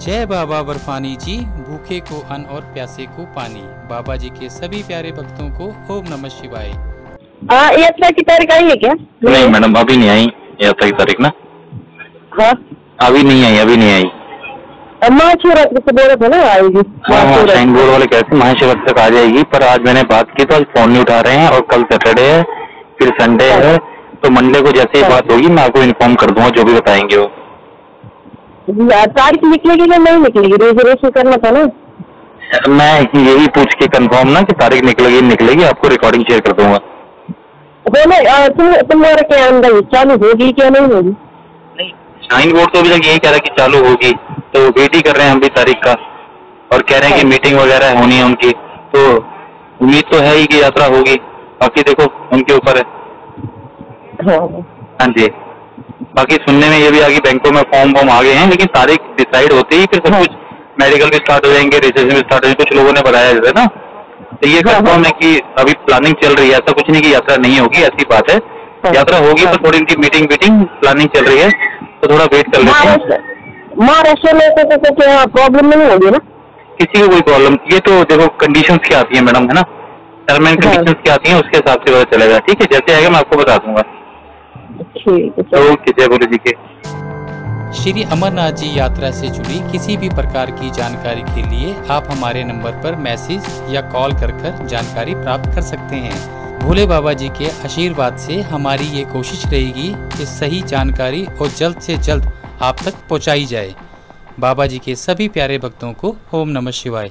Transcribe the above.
जय बाबा बर्फानी जी भूखे को अन्न और प्यासे को पानी। बाबा जी के सभी प्यारे भक्तों को ओम नमः शिवाय। हाँ यात्रा की तारीख आई है क्या? नहीं मैडम अभी नहीं आई। यात्रा की तारीख ना? हाँ। अभी नहीं आई अभी नहीं आई। महाशिवरात्रि से बोला था ना आएगी। हाँ हाँ साइन बोर्ड वाले कहते हैं महाशिवरात्रि तक आ जाएगी पर आज मैंने बात की तो आज फ़ोन नहीं उठा रहे हैं और कल सैटरडे है फिर संडे है तो मंडे को जैसे ही बात होगी मैं आपको इन्फॉर्म कर दूँगा जो भी बताएँगे वो। तारीख निकलेगी या नहीं निकलेगी? रिजर्वेशन करना था ना। मैं यही पूछ के कंफर्म ना कि तारीख निकलेगी निकलेगी आपको रिकॉर्डिंग शेयर कर दूँगा। तुम तुम्हारे क्या अंदर चालू होगी क्या नहीं होगी? साइन बोर्ड तो अभी तक यही कह रहा है कि चालू होगी। तो वेट ही कर रहे हैं हम भी तारीख का। और कह रहे हैं कि मीटिंग वगैरह होनी है उनकी। तो उम्मीद तो है ही कि यात्रा होगी। बाकी देखो उनके ऊपर है। हाँ। हाँ जी। बाकी सुनने में ये भी आ कि बैंकों में फॉर्म वॉर्म आ गए हैं लेकिन तारीख डिसाइड होते ही फिर सब कुछ मेडिकल भी स्टार्ट हो जाएँगे रिसेशन भी स्टार्ट हो जाएँगे कुछ लोगों ने बताया जैसे ना? तो ये कंफर्म है कि अभी प्लानिंग चल रही है ऐसा कुछ नहीं कि यात्रा नहीं होगी ऐसी बात है। यात्रा होगी पर थोड़ी इनकी मीटिंग मीटिंग प्लानिंग चल रही है तो थोड़ा वेट कर लेते हैं। महाराष्ट्र में तो, तो, तो क्या प्रॉब्लम नहीं होगी ना? किसी को कोई प्रॉब्लम ये तो देखो कंडीशंस क्या आती है मैडम है ना? टर्म एंड हाँ। कंडीशंस क्या आती हैं उसके हिसाब से पता चलेगा। ठीक है जैसे आएगा मैं आपको बता दूँगा। ठीक है। ओके जय बोले जी के। श्री अमरनाथ जी यात्रा से जुड़ी किसी भी प्रकार की जानकारी के लिए आप हमारे नंबर पर मैसेज या कॉल कर कर जानकारी प्राप्त कर सकते हैं। भोले बाबा जी के आशीर्वाद से हमारी ये कोशिश रहेगी कि सही जानकारी और जल्द से जल्द आप तक पहुंचाई जाए। बाबा जी के सभी प्यारे भक्तों को ओम नमः शिवाय।